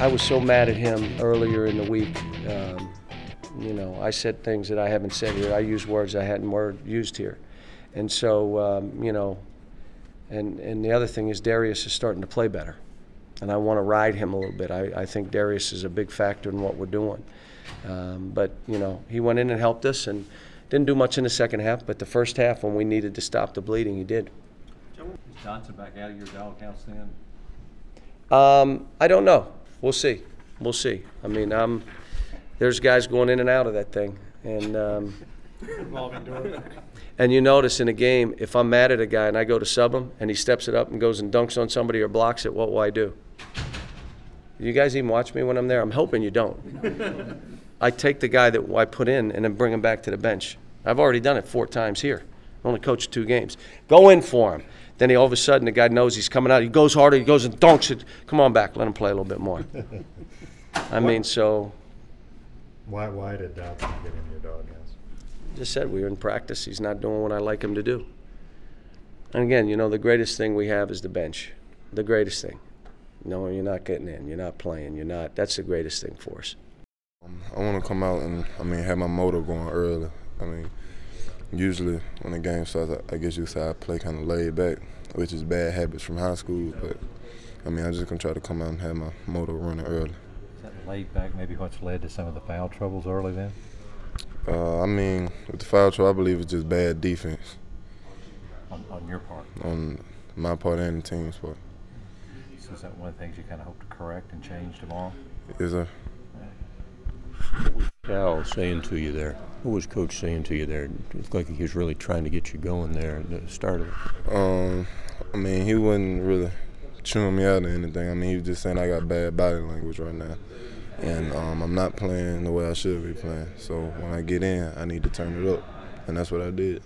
I was so mad at him earlier in the week. Um, you know, I said things that I haven't said here. I used words I hadn't word used here, and so um, you know, and and the other thing is Darius is starting to play better, and I want to ride him a little bit. I, I think Darius is a big factor in what we're doing. Um, but you know, he went in and helped us, and didn't do much in the second half. But the first half, when we needed to stop the bleeding, he did. Is Johnson back out of your doghouse then? Um, I don't know. We'll see. We'll see. I mean, um, there's guys going in and out of that thing, and um, and you notice in a game, if I'm mad at a guy and I go to sub him, and he steps it up and goes and dunks on somebody or blocks it, what will I do? You guys even watch me when I'm there? I'm hoping you don't. I take the guy that I put in and then bring him back to the bench. I've already done it four times here. I only coached two games. Go in for him. Then he all of a sudden the guy knows he's coming out. He goes harder. He goes and dunks it. Come on back. Let him play a little bit more. I mean, so Why, why did Dodson get in your doghouse? just said we were in practice. He's not doing what I like him to do. And again, you know, the greatest thing we have is the bench. The greatest thing. No, you're not getting in. You're not playing. You're not. That's the greatest thing for us. Um, I want to come out and I mean have my motor going early. I mean, usually when the game starts, I, I guess you say I play kind of laid back, which is bad habits from high school. But I mean, I'm just gonna try to come out and have my motor running early. Is that laid back maybe what's led to some of the foul troubles early then? Uh, I mean, with the foul trouble, I believe it's just bad defense On, on your part? on my part and the team's part. So is that one of the things you kind of hope to correct and change tomorrow? Is a Cal saying to you there? What was Coach saying to you there? It looked like he was really trying to get you going there at the start of it. Um, I mean, he wasn't really chewing me out or anything. I mean, he was just saying I got bad body language right now, and um, I'm not playing the way I should be playing. So when I get in, I need to turn it up, and that's what I did.